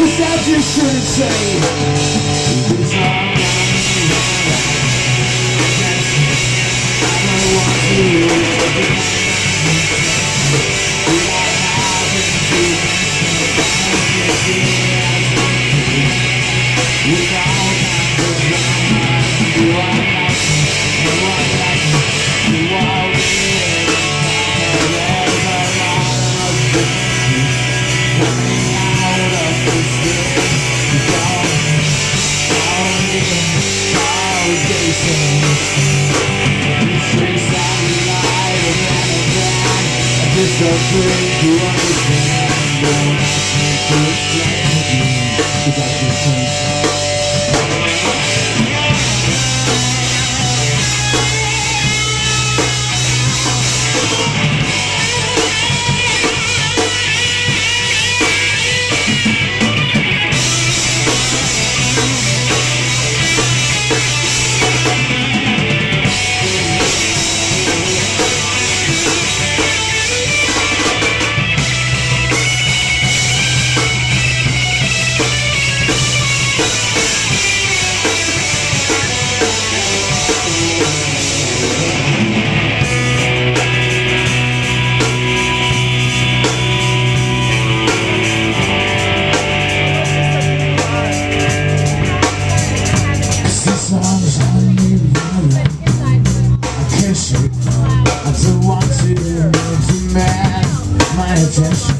Without you shouldn't say. It's Just a dream to understand attention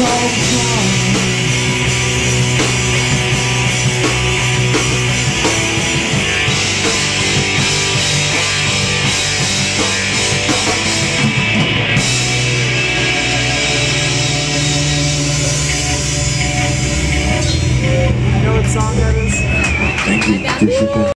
so proud